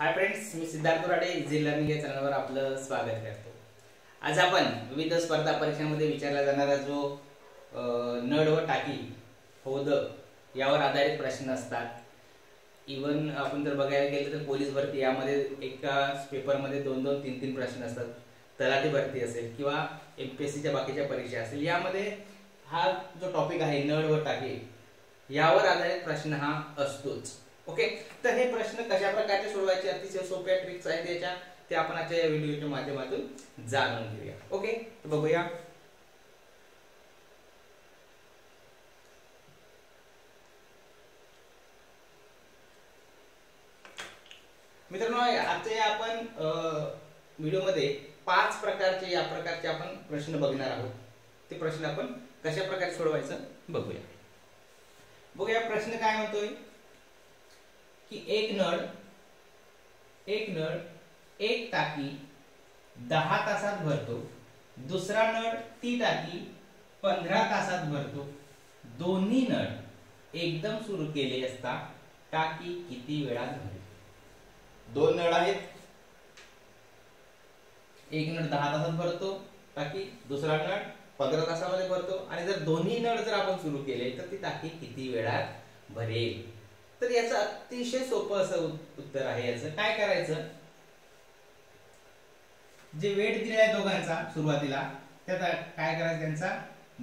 हाय friends मी Siddharth Rade easy learning या चॅनलवर आपलं स्वागत करतो. आज आपण विविध स्पर्धा परीक्षांमध्ये विचारला जाणारा जो नळ व टाकी होद यावर आधारित प्रश्न असतात. इवन आपण जर बघायला गेलं तर पोलीस भरती यामध्ये एका पेपरमध्ये दोन दोन तीन तीन प्रश्न असतात. तलाठी भरती असेल किंवा एम पी एस सीच्या बाकीच्या परीक्षा असेल यामध्ये हा जो टॉपिक आहे नळ व टाकी यावर आधारित प्रश्न हा असतोच. ओके? तर हे प्रश्न कशा प्रकारचे सोडवायचे? अतिशय सोप्या ट्रिक्स आहेत याच्या. ते आपण आजच्या या व्हिडिओच्या माध्यमातून जाणून घेऊया. ओके? तर बघूया. मित्रांनो आजच्या आपण व्हिडिओमध्ये पाच प्रकारचे या प्रकारचे आपण प्रश्न बघणार आहोत. ते प्रश्न आपण कशा प्रकारे सोडवायचं बघूया. बघूया प्रश्न काय म्हणतोय? की एक नळ एक नळ एक टाकी दहा तासात भरतो. दुसरा नळ ती टाकी पंधरा तासात भरतो. दोन्ही नळ एकदम सुरू केले असता टाकी किती वेळात भरेल? दोन नळ आहेत. एक नळ दहा तासात भरतो टाकी दुसरा नळ पंधरा तासामध्ये भरतो. आणि जर दोन्ही नळ जर आपण सुरू केले तर ती टाकी किती वेळात भरेल? तर याचं अतिशय सोपं असं उत्तर आहे याचं. काय करायचं? जे वेट दिलेला आहे दोघांचा सुरुवातीला त्याचा काय करायचं त्यांचा?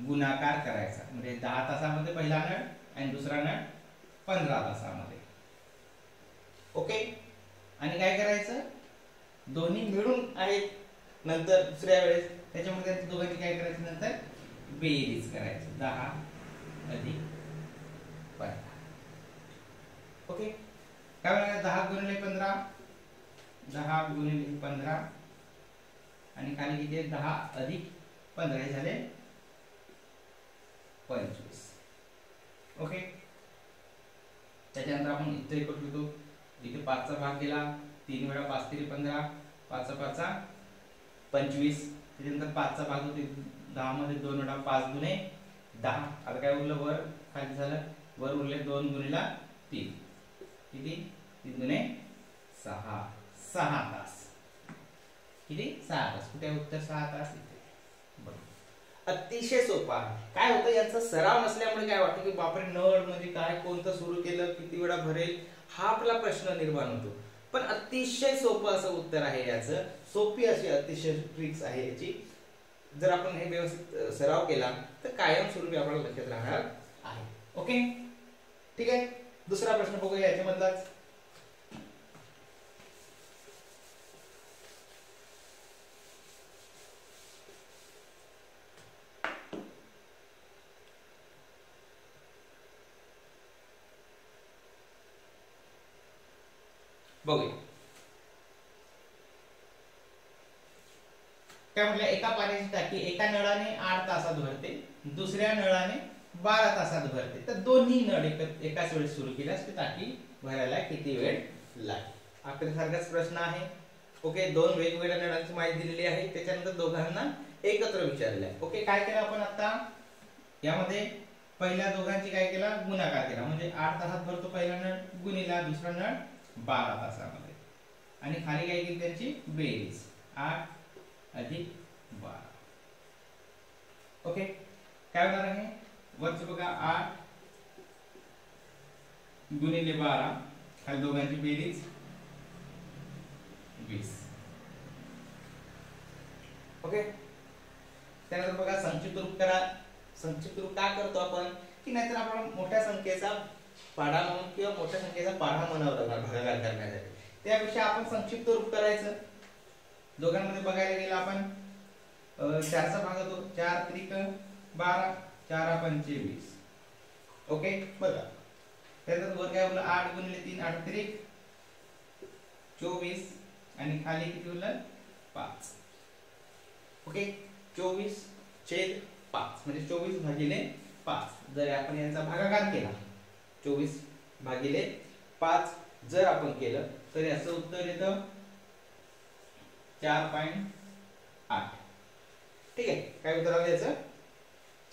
गुणाकार करायचा. म्हणजे दहा तासामध्ये पहिला नळ आणि दुसरा नळ पंधरा तासामध्ये. ओके? आणि काय करायचं? दोन्ही मिळून आहेत नंतर दुसऱ्या वेळेस त्याच्यामध्ये दोघांनी काय करायचं नंतर? बेरीज करायचं. दहा अधिक पंधरा. ओके? काय म्हणा दहा गुणिले पंधरा. दहा गुणिले पंधरा. आणि खाली किती आहे? दहा अधिक पंधरा. हे झाले पंचवीस. ओके? त्याच्यानंतर आपण इथे एक लिहितो. इथे पाचचा भाग गेला तीन वेळा पाच तरी पंधरा. पाचचा पाचचा पंचवीस. त्याच्यानंतर पाचचा भाग होते. दहा मध्ये दोन वेळा पाच गुणे दहा. आता काय उरलं? वर. खाली झालं. वर उरले दोन गुणेला तीन. किती? तीन दुने सहा. सहा तास. किती? सहा तास. कुठे उत्तर? सहा तास इथे. बरोबर अतिशय सोपा आहे. काय होतं याचा सराव नसल्यामुळे काय वाटतं की बापरे नळ म्हणजे काय कोणतं सुरू केलं किती वेळा भरेल? हा आपला प्रश्न निर्माण होतो. पण अतिशय सोपं असं उत्तर आहे याचं. सोपी अशी अतिशय ट्रिक्स आहे याची. जर आपण हे व्यवस्थित सराव केला तर कायमस्वरूपी आपल्याला लक्षात राहणार आहे. ओके? ठीक आहे? दुसरा प्रश्न बघूया याच्यामधलाच बघूया. काय म्हटलं? एका पाण्याची टाकी एका नळाने आठ तासात भरते. दुसऱ्या नळाने बारा तासात भरते. तर दोन्ही नळ एक- एकाच वेळेस सुरू केल्यास ती टाकी भरायला किती वेळ लागेल? आपल्यासारखाच प्रश्न आहे. ओके दोन वेगवेगळ्या नळांची माहिती दिलेली आहे. त्याच्यानंतर दोघांना एकत्र विचारले आहे ओके काय केलं आपण आता? यामध्ये पहिल्या दोघांची काय केला? गुणाकार केला. म्हणजे आठ तासात भरतो पहिला नळ गुणिला दुसरा नळ बारा तासामध्ये. आणि खाली काय केली त्यांची? बेरीज. आठ अधिक बारा. ओके काय होणार आहे? वरच बघा आठ गुणिले बारा खाली दोघांची बेरीज वीस. ओके? त्यानंतर बघा संक्षिप्त रूप करा. संक्षिप्त रूप का करतो आपण? की नाहीतर आपण मोठ्या संख्येचा पाढा म्हणून किंवा मोठ्या संख्येचा पाढा म्हणावा लागणार भागाकार करण्यासाठी. त्यापेक्षा आपण संक्षिप्त रूप करायचं. दोघांमध्ये बघायला गेलं आपण. चारचा भाग होतो. चार त्रिक बारा. चारा पंचे वीस ओके? बघा. त्याच्यात वर काय बोललं? आठ गुणिले तीन आठ त्रिक चोवीस. आणि खाली किती बोललं? पाच. ओके? चोवीस छेद पाच. म्हणजे चोवीस भागिले पाच. जर आपण यांचा भागाकार केला चोवीस भागिले पाच जर आपण केलं तर याचं उत्तर येतं चार पॉईंट आठ. ठीक आहे? काय उत्तर आलं याचं?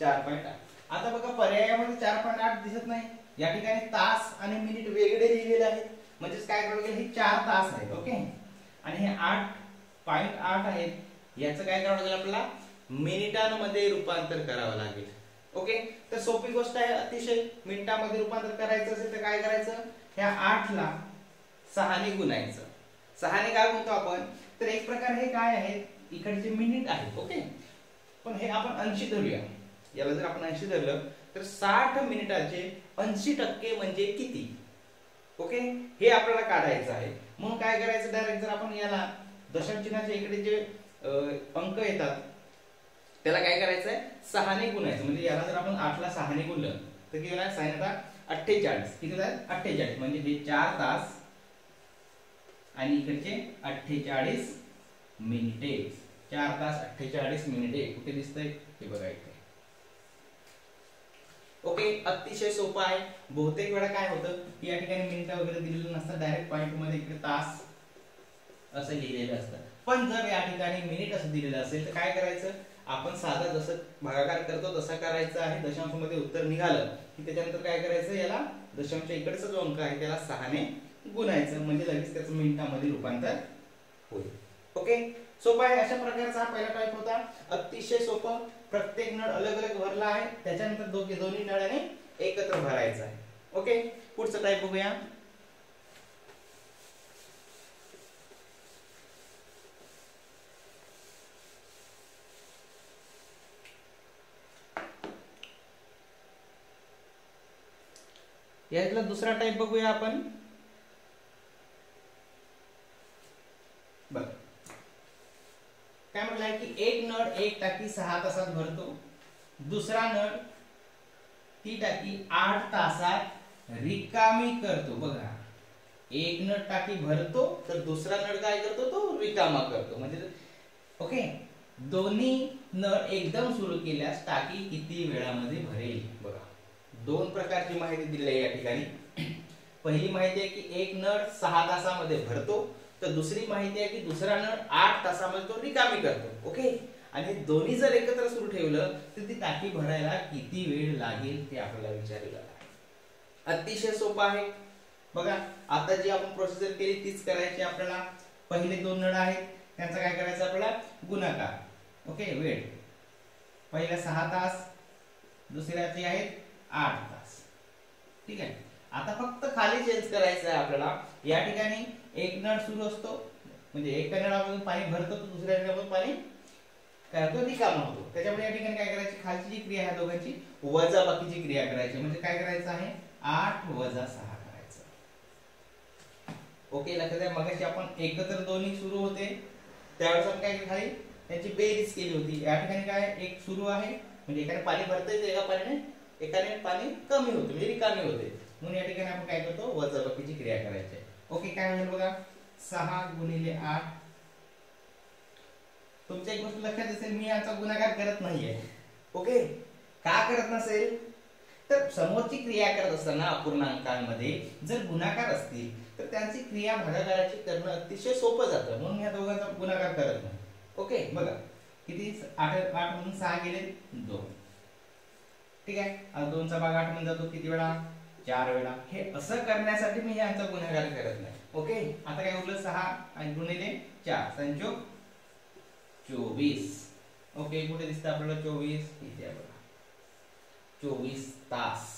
चार पॉईंट आठ. आता बघा पर्यायामध्ये चार पॉईंट आठ दिसत नाही. या ठिकाणी तास आणि मिनिट वेगळे लिहिलेले आहेत. म्हणजेच काय करावं लागेल हे चार तास आहेत ओके आणि हे आठ पॉईंट आठ आहेत. याचं काय करावं लागेल आपल्याला? मिनिटांमध्ये रूपांतर करावं लागेल ओके तर सोपी गोष्ट आहे अतिशय मिनिटांमध्ये रूपांतर करायचं असेल तर काय करायचं? ह्या आठला सहाने गुणायचं. सहाने काय म्हणतो आपण? तर एक प्रकार हे काय आहे इकडचे मिनिट आहेत ओके पण हे आपण अंशी धरूया. याला जर आपण ऐंशी धरलं तर साठ मिनिटाचे ऐंशी टक्के म्हणजे किती? ओके? हे आपल्याला काढायचं आहे. म्हणून काय करायचं डायरेक्ट जर आपण याला दशमचिन्हाच्या इकडे जे अंक येतात त्याला काय करायचंय? सहाने गुणायचं. म्हणजे याला जर आपण आठला सहाने गुणलं तर किती होणार? साईन आता अठ्ठेचाळीस. किती होणार? अठ्ठेचाळीस. म्हणजे हे चार तास आणि इकडचे अठ्ठेचाळीस मिनिटे. चार तास अठ्ठेचाळीस मिनिटे. कुठे दिसतंय? हे बघायचं ओके अतिशय सोपं आहे. बहुतेक वेळा काय होतं या ठिकाणी मिनिटं वगैरे दिलेलं नसतं डायरेक्ट पॉईंटमध्ये इकडे तास असं लिहिलेलं असतं. पण जर या ठिकाणी मिनिट असं दिलेलं असेल तर काय करायचं? आपण साधा जसं भागाकार करतो तसा करायचं आहे. दशांशमध्ये उत्तर निघालं की त्याच्यानंतर काय करायचं? याला दशांश इकडचा जो अंक आहे त्याला सहाने गुणायचं. म्हणजे लगेच त्याचं मिनिटामध्ये रूपांतर होईल. ओके सोपं आहे. अशा प्रकारचा हा पहिला टाईप होता. अतिशय सोपं. प्रत्येक नळ अलग अलग भरला आहे. त्याच्यानंतर दोघे दोन्ही नळाने एकत्र भरायचं आहे. ओके पुढचं टाईप बघूया. यातला दुसरा टाईप बघूया आपण. बघ. काय म्हटलंय की एक नळ एक टाकी सहा तासात भरतो. दुसरा नळ ती टाकी आठ तासात रिकामी करतो. बघा एक नळ टाकी भरतो तर दुसरा नळ काय करतो? तो रिकामा करतो. म्हणजे ओके दोन्ही नळ एकदम सुरू केल्यास टाकी किती वेळामध्ये भरेल? बघा दोन प्रकारची माहिती दिली आहे या ठिकाणी. पहिली माहिती आहे की एक नळ सहा तासामध्ये भरतो तर दुसरी माहिती आहे की दुसरा नळ आठ तासामध्ये तो रिकामी करतो ओके? आणि दोन्ही जर एकत्र सुरू ठेवलं तर ती टाकी भरायला किती वेळ लागेल ते आपल्याला विचारलं अतिशय सोपं आहे. बघा आता जी आपण प्रोसिजर केली तीच करायची आपल्याला. पहिले दोन नळ आहेत त्यांचा काय करायचं आपल्याला? गुणाकार ओके? वेळ. पहिला सहा तास दुसऱ्याचे आहेत आठ तास. ठीक आहे? आता फक्त खाली चेंज करायचं आहे आपल्याला. या ठिकाणी एक नळ सुरू असतो. म्हणजे एका नळामधून पाणी भरतो तर दुसऱ्या नळामधून पाणी काय होतो? रिकामा होतो. त्याच्यामुळे या ठिकाणी काय करायची? खालची जी क्रिया आहे दोघांची वजा बाकीची क्रिया करायची. म्हणजे काय करायचं आहे? आठ वजा सहा करायचं. ओके लक्षात आहे मगाशी आपण एकत्र दोन्ही सुरू होते. त्यावेळेस आपण काय खाली त्यांची बेरीज केली होती. या ठिकाणी काय एक सुरू आहे? म्हणजे एकाने पाणी भरता येते एका पाण्याने एकाने पाणी कमी होते. म्हणजे रिकामी होते. म्हणून या ठिकाणी आपण काय करतो? वजा बाकीची क्रिया करायची ओके काय होईल बघा? सहा गुणिले आठ. तुमच्या एक गोष्ट लक्षात असेल मी याचा गुणाकार करत नाहीये. ओके? का करत नसेल? तर समोरची क्रिया करत असताना अपूर्णांकांमध्ये जर गुणाकार असतील तर त्यांची क्रिया भागाकाराची करणं अतिशय सोपं जातं. म्हणून या दोघांचा गुणाकार करत नाही. ओके बघा. किती? आठ आठ म्हणून सहा गेले दोन. ठीक आहे? दोनचा भाग आठ म्हणून जातो. किती वेळा? चार वेळा. हे असं करण्यासाठी मी यांचा गुन्हेगार करत नाही. ओके आता काय उरलं? सहा. आणि गुणिले चार. संचो चोवीस. ओके कुठे दिसत आपल्याला? चोवीस. इथे बघा. चोवीस तास.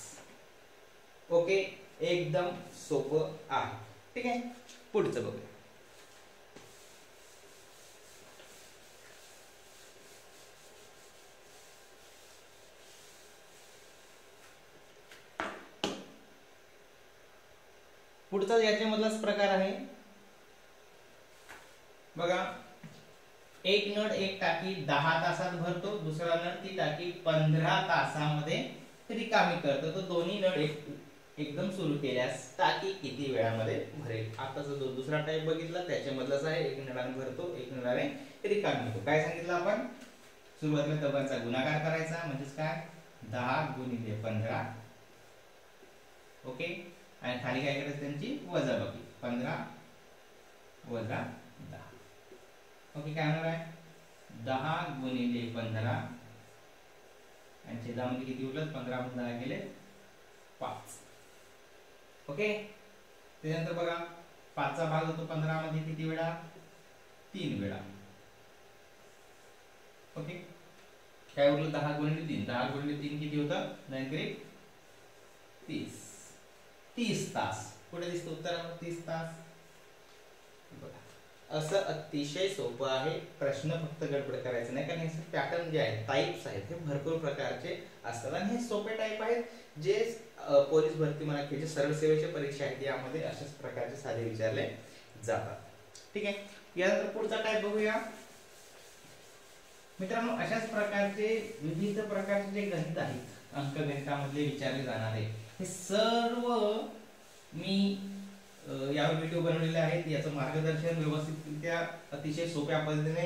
ओके एकदम सोपं आहे. ठीक आहे? पुढचं बघूया. पुढचा याच्यामधलाच प्रकार आहे. बघा एक नळ एक टाकी दहा तासात भरतो दुसरा नळ ती टाकी पंधरा तासामध्ये रिकामी करतो. तो दोन्ही नळ एक एकदम सुरू केल्यास टाकी किती वेळामध्ये भरेल? आताचा जो दुसरा टाईप बघितला त्याच्यामधलाच आहे. एक नळाने भरतो एक नळाने रिकामी होतो. काय सांगितलं आपण? सुरुवातीला दोघांचा गुणाकार करायचा. म्हणजेच काय? दहा गुणिले पंधरा. ओके? आणि खाली काय करायचं त्यांची? वजा बाकी पंधरा वजा दहा. ओके काय होणार आहे? दहा गुणिले पंधरा. आणि छेदामध्ये किती उरलं? पंधरा दहा गेले पाच. ओके? त्याच्यानंतर बघा पाचचा भाग होतो पंधरा मध्ये किती वेळा? तीन वेळा. ओके? काय उरलं? दहा गुणिले तीन. दहा गुणिले तीन किती होतं? नंतर तीस. तीस तास. कुठे दिसतो उत्तर? तीस तास. असं अतिशय सोपं आहे. प्रश्न फक्त गडबड करायचं नाही कारण हे पॅटर्न जे आहेत टाईप्स आहेत हे भरपूर प्रकारचे असतात. आणि हे सोपे टाईप आहेत जे पोलीस भरती म्हणा किंवा जे सरळ सेवेच्या परीक्षा आहेत यामध्ये अशाच प्रकारचे साधे विचारले जातात. ठीक आहे? यानंतर पुढचा टाईप बघूया. मित्रांनो अशाच प्रकारचे विविध प्रकारचे जे गणित आहेत अंकगणितामध्ये विचारले जाणारे हे सर्व मी यावर व्हिडिओ बनवलेले आहेत. याचं मार्गदर्शन व्यवस्थितरित्या अतिशय सोप्या पद्धतीने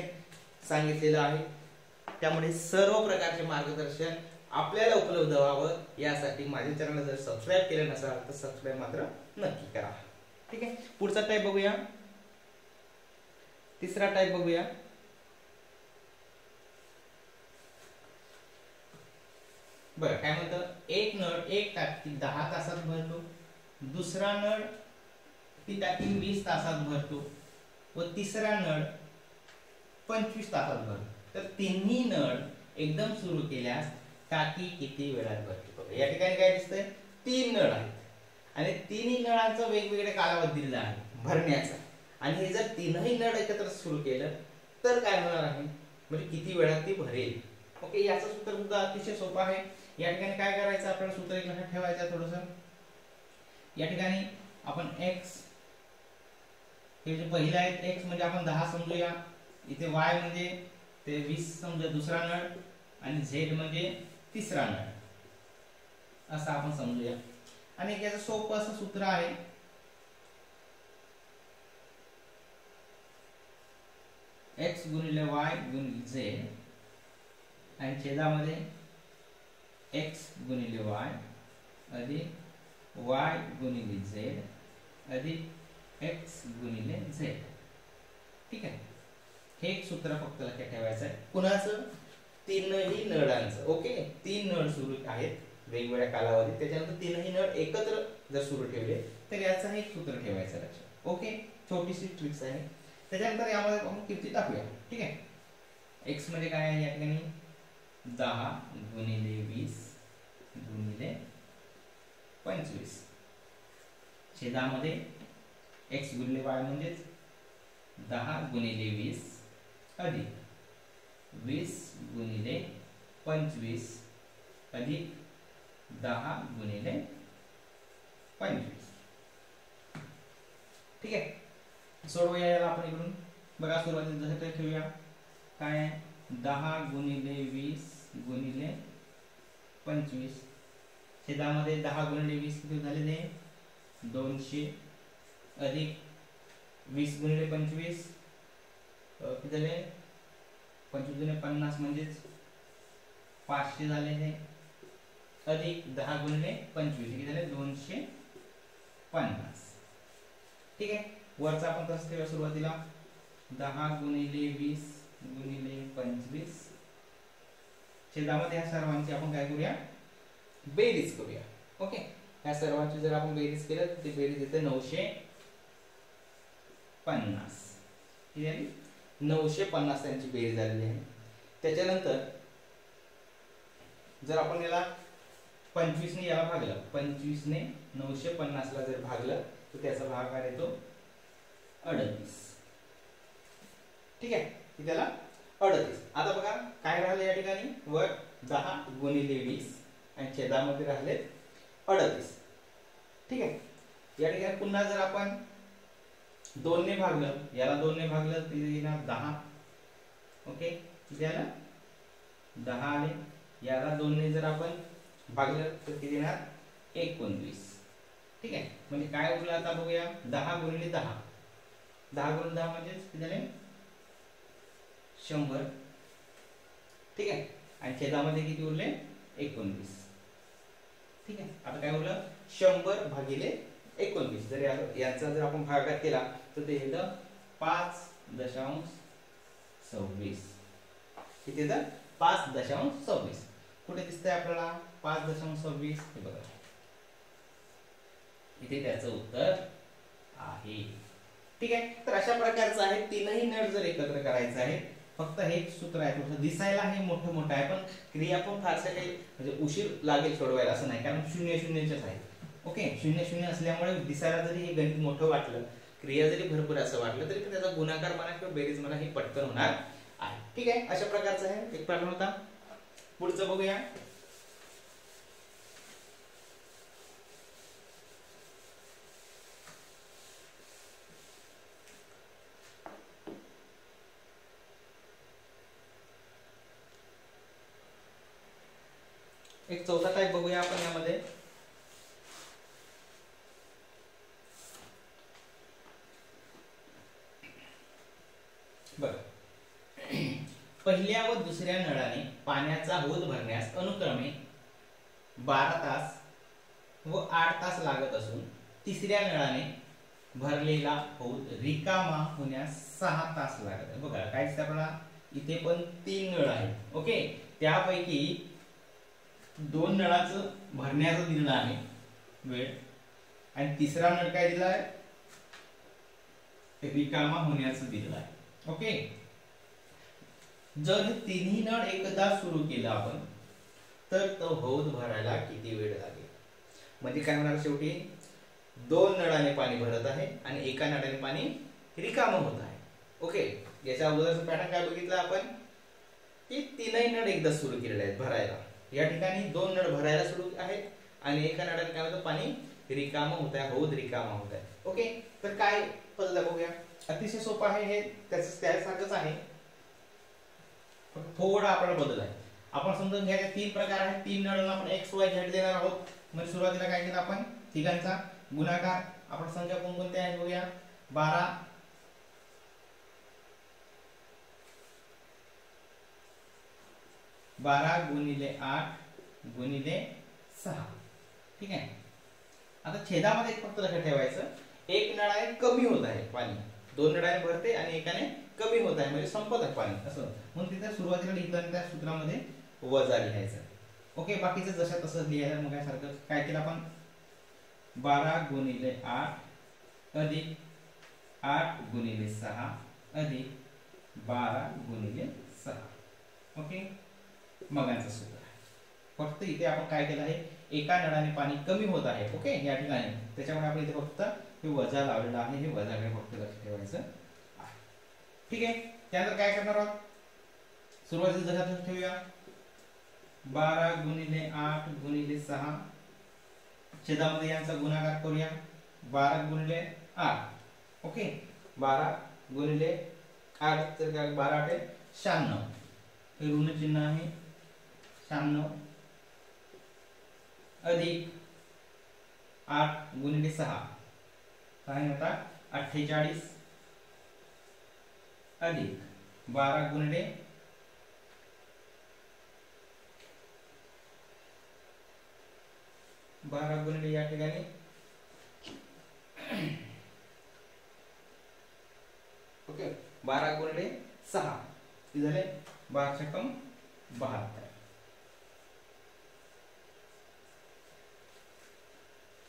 सांगितलेलं आहे. त्यामुळे सर्व प्रकारचे मार्गदर्शन आपल्याला उपलब्ध व्हावं यासाठी माझ्या चॅनल जर सबस्क्राईब केलं नसाल तर सबस्क्राईब मात्र नक्की करा. ठीक आहे? पुढचा टाईप बघूया. तिसरा टाईप बघूया. बर काय म्हणतं? एक नळ एक टाकी दहा तासात भरतो दुसरा नळ ती टाकी वीस तासात भरतो व तिसरा नळ पंचवीस तासात भरतो. तर तिन्ही नळ एकदम सुरू केल्यास टाकी किती वेळात भरते या ठिकाणी काय दिसतंय? तीन नळ आहेत. आणि तिन्ही नळांचा वेगवेगळ्या कालावधी दिलेला आहे भरण्याचा. आणि हे जर तीनही नळ एकत्र सुरू केलं तर काय होणार आहे? म्हणजे किती वेळात ती भरेल? ओके याचं सूत्र सुद्धा अतिशय सोपं आहे. या ठिकाणी काय करायचं? आपल्याला सूत्र एक लक्षात ठेवायचं थोडस. या ठिकाणी आपण एक्स हे जे पहिलं आहेत एक्स म्हणजे आपण दहा समजूया. इथे वाय म्हणजे ते वीस समजा दुसरा नळ आणि झेड म्हणजे तिसरा नळ. असं आपण समजूया. आणि याचं सोपं असं सूत्र आहे. एक्स गुणिले वाय गुणिले झेड आणि छेदामध्ये एक्स गुणिले वाय अधिक वाय गुणिले झेड अधिक एक्स गुणिले झेड ठीक आहे? हे एक सूत्र फक्त लक्षात ठेवायचं आहे. कुणाचं? तीनही नळांचं. ओके? तीन नळ सुरू आहेत वेगवेगळ्या कालावधीत. त्याच्यानंतर तीनही नळ एकत्र जर सुरू ठेवले तर याचं एक सूत्र ठेवायचं लक्षात. ओके? छोटीशी ट्रिक्स आहे. त्याच्यानंतर यामध्ये आपण किती टाकूया? ठीक आहे? एक्समध्ये म्हणजे काय आहे या ठिकाणी? दहा गुणिले वीस गुणिले पंचवीस. छेदामध्ये एक्स गुणिले वाय म्हणजेच दहा गुणिले वीस अधिक वीस गुणिले पंचवीस अधिक दहा गुणिले पंचवीस. ठीक आहे? सोडवूया याला आपण इकडून. बघा सुरुवातीला जसं काही ठेवूया. काय दहा गुणिले वीस गुणिले पंचवीस. छेदामध्ये दहा गुणिले वीस किती झालेले? दोनशे अधिक वीस गुणिले पंचवीस किती झाले? पंचवीस गुणिले पन्नास म्हणजेच पाचशे झाले हे. अधिक दहा गुणिले पंचवीस किती झाले? दोनशे पन्नास. ठीक आहे? वरचा आपण तसं सुरुवातीला? दहा गुणिले वीस गुणिले पंचवीस. छेदामध्ये ह्या सर्वांची आपण काय करूया? बेरीज करूया. ओके ह्या सर्वांची जर आपण बेरीज केलं तर ती बेरीज येते नऊशे पन्नास. नऊशे पन्नास त्यांची बेरीज झालेली आहे. त्याच्यानंतर जर आपण याला पंचवीसने याला भागलं पंचवीसने नऊशे पन्नासला जर भागलं तर त्याचा भागाकार येतो? अडतीस. ठीक आहे? त्याला अडतीस. आता बघा काय राहिलं या ठिकाणी? वर दहा गुणिले वीस आणि छेदामध्ये राहिले अडतीस. ठीक आहे? या ठिकाणी पुन्हा जर आपण दोनने भागलं याला दोनने भागलं तिथे दहा. ओके? किती आलं दहा आले. याला दोनने जर आपण भागलं तर किती येणार एकोणवीस. ठीक आहे? म्हणजे काय उरलं आता बघूया? दहा गुणिले दहा. दहा गुणिले दहा म्हणजेच किती झाले? शंभर. ठीक आहे? आणि छेदामध्ये किती उरले? एकोणवीस. ठीक आहे? आता काय उरलं? शंभर भागिले एकोणवीस. जर याचा जर आपण भागात केला तर ते येतं पाच दशांश सव्वीस. किती येतं? पाच दशांश सव्वीस. कुठे दिसतंय आपल्याला? पाच दशांश सव्वीस? हे बघा. इथे त्याचं उत्तर आहे. ठीक आहे? तर अशा प्रकारचं आहे. तीनही नट जर एकत्र करायचं आहे फक्त हे सूत्र आहे तुमचं दिसायला हे मोठं मोठं आहे पण क्रिया पण फारसं काही म्हणजे उशीर लागेल सोडवायला असं नाही कारण शून्य शून्यच आहे. ओके शून्य शून्य असल्यामुळे दिसायला जरी हे गणित मोठं वाटलं क्रिया जरी भरपूर असं वाटलं तरी त्याचा गुणाकार म्हणा किंवा बेरीज म्हणा हे पटकन होणार आहे. ठीक आहे अशा प्रकारचं आहे. एक प्रॉब्लेम होता. पुढचं बघूया एक चौथा टाईप बघूया आपण यामध्ये बर पहिल्या व दुसऱ्या नळाने पाण्याचा होद भरण्यास अनुक्रमे बारा तास व आठ तास लागत असून तिसऱ्या नळाने भरलेला हौद रिकामा होण्यास सहा तास लागत बघा काय आपल्याला? इथे पण तीन नळ आहेत. ओके? त्यापैकी दोन नळाचं भरण्याचं दिलेलं आहे. वेळ. आणि तिसरा नळ काय दिला आहे? रिकामा होण्याचं दिलेलं आहे. ओके? जर तिन्ही नळ एकदा सुरू केलं आपण तर तो हौद भरायला किती वेळ लागेल? म्हणजे काय होणार शेवटी? दोन नळाने पाणी भरत आहे आणि एका नळाने पाणी रिकाम होत आहे. ओके याच्या अगोदरचं पॅटर्न काय बघितलं आपण? की तीनही नळ एकदा सुरू केलेले आहेत भरायला. या ठिकाणी दोन नळ भरायला सुरू आहेत आणि एका नळाने काय होतं? पाणी रिकाम होत आहे हौद रिकामा होत आहे. ओके तर काय पद्धत बघूया. अतिशय सोपं आहे हे. त्याच त्यासारखंच आहे. थोडा आपल्याला बदल आहे. आपण समजून घ्यायचे तीन प्रकार आहेत. तीन नळांना आपण एक्स वाय झेड देणार आहोत. म्हणजे सुरुवातीला काय केलं आपण? तिघांचा गुणाकार आपण संख्या कोणकोणत्या आहेत बघूया. बारा. बारा गुणिले आठ गुणिले सहा. ठीक आहे? आता छेदामध्ये एक फक्त लक्षात ठेवायचं. एक नळाने कमी होत आहे पाणी. दोन नळाने भरते आणि एकाने कमी होत आहे. म्हणजे संपत आहे पाणी. असं. म्हणून तिथे सुरुवातीला लिहिताना त्या सूत्रामध्ये वजा लिहायचं. ओके? बाकीचं जशा तसं लिहायला मग काय सारखं? काय केलं आपण? बारा गुणिले आठ अधिक आठ गुणिले सहा अधिक बारा गुणिले सहा. ओके? मगांचं सूत्र फक्त इथे आपण काय केलं आहे? एका नळाने पाणी कमी होत आहे. ओके? या ठिकाणी. त्याच्यामुळे आपण इथे फक्त हे वजा लावलेलं आहे. हे वजा फक्त लक्ष ठेवायचं ठीक आहे? त्यानंतर काय करणार आहोत? सुरुवातीला जशा ठेवूया. बारा गुणिले आठ गुणिले सहा छेदामध्ये यांचा गुणाकार करूया. बारा गुणिले आठ. ओके? बारा गुणिले आठ तर बारा आठ शहाण्णव. हे ऋण चिन्ह आहे. शहाण्णव अधिक आठ गुणिले सहा. काय होता अठ्ठेचाळीस अधिक बारा गुणिले बारा गुणिले या ठिकाणी. ओके बारा गुणिले सहा. किती झाले? बारा शकम बहात्तर.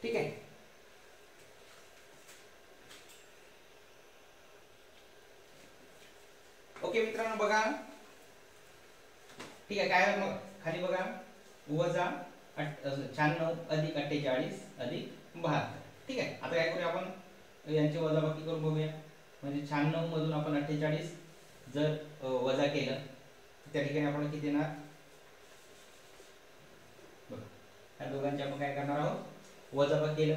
ठीक आहे. ओके मित्रांनो बघा. ठीक आहे काय मग? खाली बघा. वजा. शहाण्णव अधिक अठ्ठेचाळीस अधिक बहात्तर. ठीक आहे? आता काय करूया आपण? यांची वजाबाकी करून बघूया. म्हणजे शहाण्णव मधून आपण अठ्ठेचाळीस जर वजा केलं त्या ठिकाणी आपण किती येणार? बघा. या दोघांची आपण काय करणार आहोत? वजाबाकी केलं.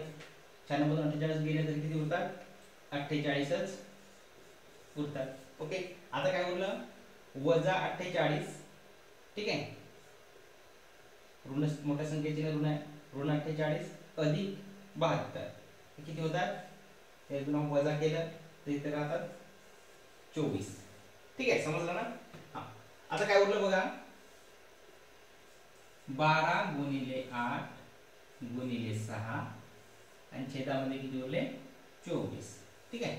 शहाण्णव मधून अठ्ठेचाळीस गेले तर किती उरतात? अठ्ठेचाळीसच उरतात. ओके? आता काय उरलं? वजा अठ्ठेचाळीस. ठीक आहे? ऋण मोठ्या संख्येचे ऋण आहे. ऋण अठ्ठेचाळीस अधिक बहात्तर. किती होतात? ते वजा केलं तर इथे राहतात चोवीस. ठीक आहे समजलं ना? हा. आता काय उरलं बघा? बारा गुणिले आठ गुणिले सहा आणि छेदामध्ये किती उरले? चोवीस. ठीक आहे?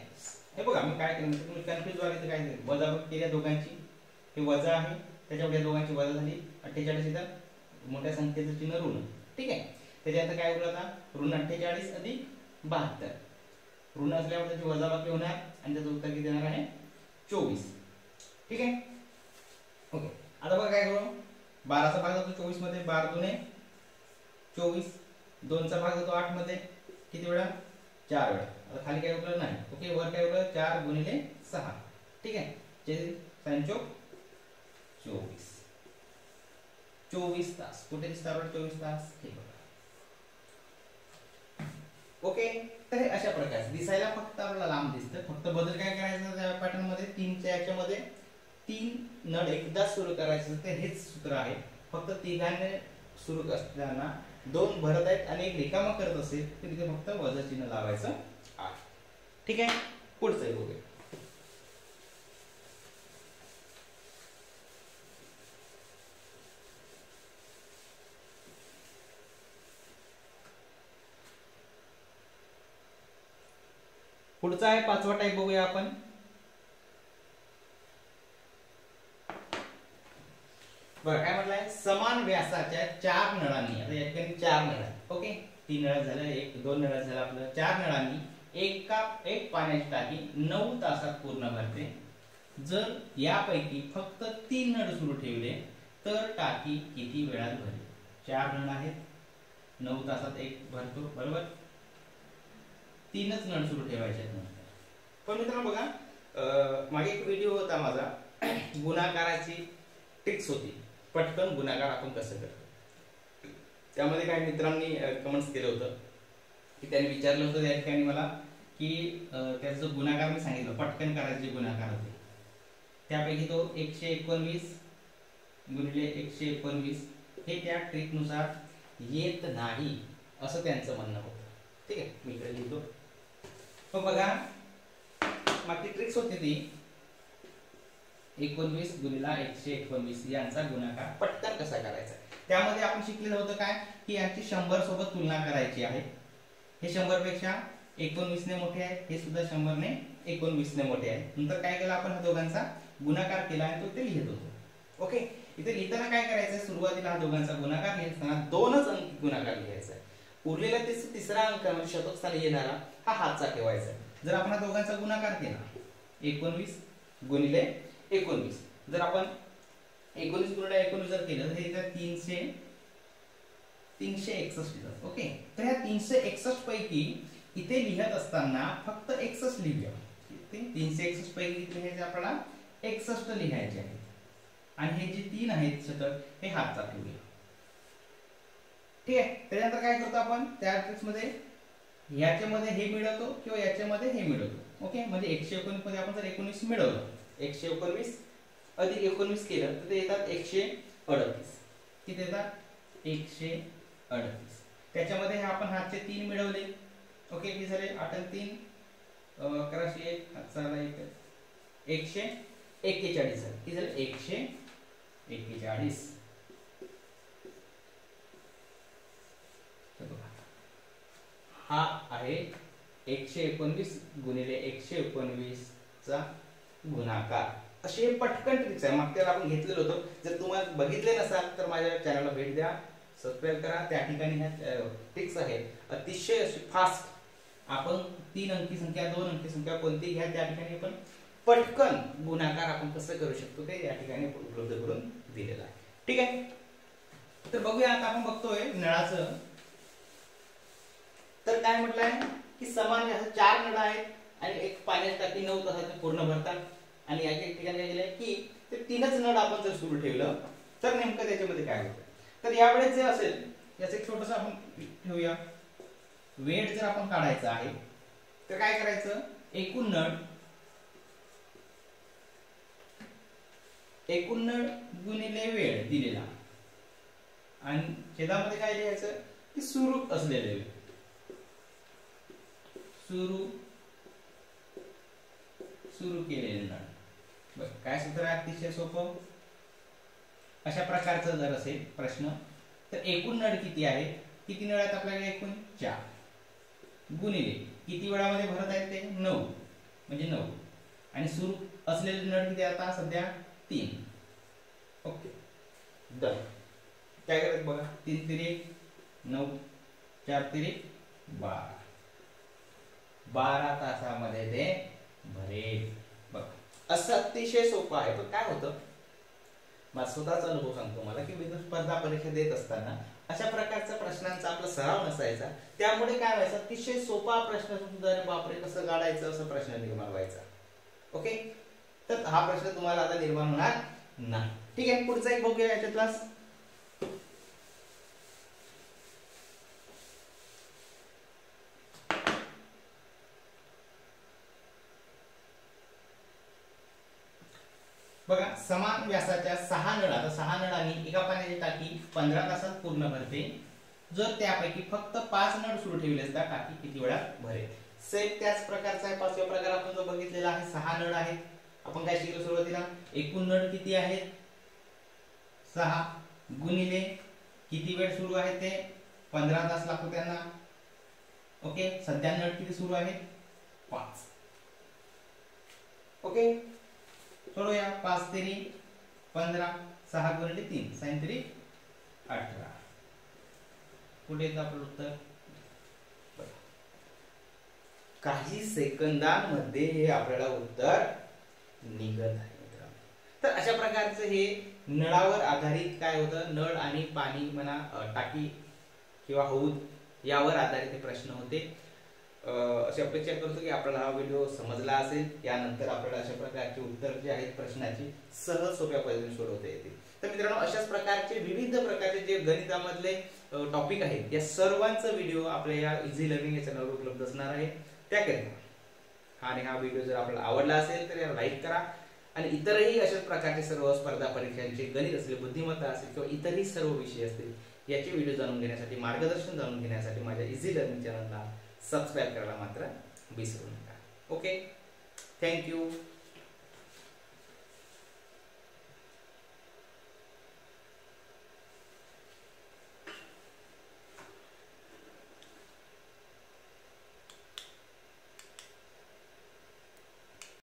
हे बघा मी काय केलं? तुम्ही कन्फ्युज व्हायला तर काय वजा केल्या दोघांची. हे वजा आहे त्याच्यामुळे दोघांची वजा झाली. अठ्ठेचाळीस येतात. मोठ्या संख्येचं चिन्ह ऋण. ठीक आहे? त्याच्यानंतर काय उरलं आता? ऋण अठ्ठेचाळीस अधिक बहात्तर. ऋण असल्यावर त्याची वजाबाकी होणार आणि त्याचं उत्तर किती देणार आहे? चोवीस. ठीक आहे? ओके. आता बघा काय करू? बाराचा भाग जातो चोवीसमध्ये बारा दोन चोवीस. दोनचा भाग जातो आठमध्ये किती वेळा? चार वेळा. आता खाली काय उरलं नाही. ओके वर काय उरलं? चार गुणिले सहा. ठीक आहे? जे चोवीस. चोवीस तास कुठे दिसतात चोवीस तास हे बघा ओके तर हे अशा प्रकारे. दिसायला फक्त आपल्याला लांब दिसतं फक्त बदल काय करायचं त्या पॅटर्नमध्ये तीनच्या याच्यामध्ये तीन नळ एकदा सुरू करायचं तर हेच सूत्र आहे. फक्त तिघांनी सुरू असताना दोन भरत आहेत आणि एक रिकामा करत असेल तर तिथे फक्त वजा चिन्ह लावायचं आहे. ठीक आहे? पुढचं बघूया. पुढचा आहे पाचवा टाईप बघूया आपण. बरं काय म्हटलंय? समान व्यासाच्या चार नळांनी आता या ठिकाणी चार नळ ओके? तीन नळ झालं एक दोन नळ झालं आपलं. चार नळांनी एका एक पाण्याची टाकी नऊ तासात पूर्ण भरते. जर यापैकी फक्त तीन नळ सुरू ठेवले तर टाकी किती वेळात भरेल? चार नळ आहेत. नऊ तासात एक भरतो बरोबर? तीनच नळ सुरू ठेवायचे पण मित्रांनो बघा मागे एक व्हिडिओ होता माझा. गुणाकाराची ट्रिक्स होती. पटकन गुणाकार आपण कसं करतो? त्यामध्ये काही मित्रांनी कमेंट्स केलं होतं. की त्यांनी विचारलं होतं त्या ठिकाणी मला की त्याचं गुणाकार मी सांगितलं पटकन करायचे गुणाकार होते. त्यापैकी तो एकशे एकोणवीस गुणिले एकशे एकोणवीस हे त्या ट्रिकनुसार येत नाही असं त्यांचं म्हणणं होतं. ठीक आहे? मी इकडे लिहितो. तो बघा. मागची ट्रिक्स होती ती. एकोणवीस गुणिला एकशे एकोणवीस. यांचा गुणाकार पटकन कसा करायचा? त्यामध्ये आपण शिकलेलं होतं काय? की यांची शंभर सोबत तुलना करायची आहे. हे शंभरपेक्षा एकोणवीसने मोठे आहे. हे सुद्धा शंभरने एकोणवीसने मोठे आहे. नंतर काय केलं आपण हा दोघांचा? गुणाकार केला आणि तो ते लिहित होतो. ओके? इथे लिहिताना काय करायचं सुरुवातीला हा दोघांचा गुणाकार लिहिताना दोनच अंक गुणाकार लिहायचा उरलेला तिसरा अंक म्हणजे शतकस्थानी येणारा हा हातचा ठेवायचा जर आपण दोघांचा गुणाकार केला एकोणवीस गुणिले एकोणवीस. जर आपण एकोणीस गुणिले एकोणवीस जर केलं तर हे तीनशे तीनशे एकसष्ट येतात ओके? तर ह्या तीनशे एकसष्ट पैकी इथे लिहत असताना फक्त एकसष्ट लिहूया. तीनशे एकसष्ट पैकी इथे लिहायचे आपल्याला? एकसष्ट लिहायचे आहेत. आणि हे जे तीन आहेत शतक हे हातचा ठेवूया. ठीक आहे? त्याच्यानंतर काय करतो आपण? त्या मध्ये याच्यामध्ये हे मिळवतो किंवा याच्यामध्ये हे मिळवतो ओके म्हणजे एकशे एकोणीसमध्ये आपण जर एकोणीस मिळवलं एकशे एकोणवीस अधिक एकोणवीस केलं तर ते येतात एकशे अडतीस. किती येतात? एकशे अडतीस. त्याच्यामध्ये आपण हातचे तीन मिळवले. ओके किती झाले? आठ तीन. अकराशे एक. हातचा एक. एकशे एक्केचाळीस झाले. किती झाले? एकशे एक्केचाळीस हा आहे एकशे एकोणवीस गुणिले एकशे एकोणवीस चा गुणाकार. असे पटकन ट्रिक्स आहे. मागच्या आपण घेतलेलं होतं. जर तुम्हाला बघितले नसाल तर माझ्या चॅनलला भेट द्या. सबस्क्राईब करा. त्या ठिकाणी ह्या ट्रिक्स आहेत. अतिशय अशी फास्ट आपण तीन अंकी संख्या दोन अंकी संख्या कोणती घ्या त्या ठिकाणी आपण पटकन गुणाकार आपण कसं करू शकतो ते या ठिकाणी उपलब्ध करून दिलेलं आहे. ठीक आहे? तर बघूया. आता आपण बघतोय नळाचं तर काय म्हटलंय? की समान चार नळ आहेत आणि एक पाण्याची टाकी नऊ तासात पूर्ण भरतात. आणि याच्या ठिकाणी काय केलंय की ते तीनच नळ आपण जर सुरू ठेवलं तर नेमकं त्याच्यामध्ये काय होतं? तर यावेळेस जे असेल याचं एक छोटस आपण ठेवूया वेट जर आपण काढायचा आहे तर काय करायचं? एकूण नळ एकूण नळ गुणिले वेळ दिलेला. आणि छेदामध्ये काय लिहायचं? की सुरू असलेले वेळ. सुरू सुरू केलेले नळ काय सूत्र आहे अतिशय सोपं? अशा प्रकारचं जर असेल प्रश्न तर एकूण नळ किती आहे किती नळ आहेत आपल्याकडे एकूण? चार. गुणिले किती वेळामध्ये भरत आहेत ते? नऊ. म्हणजे नऊ. आणि सुरू असलेले नळ किती आता? सध्या तीन. ओके. दर काय करत बघा? तीन तिरे नऊ चार तिरे बारा. बारा तासामध्ये ते भरेल. बघ असं अतिशय सोपं आहे. पण काय होतं? मला स्वतःचा अनुभव सांगतो मला की विद्युत स्पर्धा परीक्षा देत असताना अशा प्रकारचा प्रश्नांचा आपला सराव नसायचा. त्यामुळे काय व्हायचं? अतिशय सोपा प्रश्न सुद्धा बापरे कसं काढायचं असं प्रश्न निर्माण व्हायचा. ओके? तर हा प्रश्न तुम्हाला आता निर्माण होणार नाही. ठीक आहे पुढचा एक बघूया याच्यातला बघा समान व्यासाच्या सहा नळ आता सहा नळांनी एका पाण्याची टाकी पंधरा तासात पूर्ण भरते. जर त्यापैकी फक्त पाच नळ सुरू ठेवले असता टाकी किती वेळात भरेल? सेम त्याच प्रकारचा आहे. पाचव्या प्रकार आपण जो बघितलेला आहे सहा नळ आहेत. आपण काय शिकलो सुरुवातीला? एकूण नळ किती आहेत? सहा. गुणिले किती वेळ सुरू आहे ते? पंधरा तास लागतो त्यांना. ओके? सध्या नळ किती सुरू आहे पाच. ओके? सोडूया. पाच तरी. पंधरा सहा गुणिले तीन साईन तरी अठरा. कुठे येतं आपलं उत्तर? काही सेकंदांमध्ये हे आपल्याला उत्तर निघत आहे मित्रांनो. तर अशा प्रकारचं हे नळावर आधारित काय होतं? नळ आणि पाणी म्हणा टाकी किंवा हौद यावर आधारित हे प्रश्न होते. अशी अपेक्षा करतो की आपल्याला हा व्हिडिओ समजला असेल. यानंतर आपल्याला अशा प्रकारचे उत्तर जे आहेत प्रश्नाची सहज सोप्या पद्धतीने सोडवता येतील. तर मित्रांनो अशाच प्रकारचे विविध प्रकारचे जे गणितामधले टॉपिक आहेत या सर्वांचा व्हिडिओ आपल्या या इझी लर्निंग या चॅनलवर उपलब्ध असणार आहे. त्याकरिता आणि हा व्हिडिओ जर आपल्याला आवडला असेल तर याला लाईक करा. आणि इतरही अशाच प्रकारचे सर्व स्पर्धा परीक्षांचे गणित असेल बुद्धिमत्ता असेल किंवा इतरही सर्व विषय असतील याचे व्हिडिओ जाणून घेण्यासाठी मार्गदर्शन जाणून घेण्यासाठी माझ्या इझी लर्निंग चॅनलला सबस्क्राईब करायला मात्र विसरू नका. Okay thank you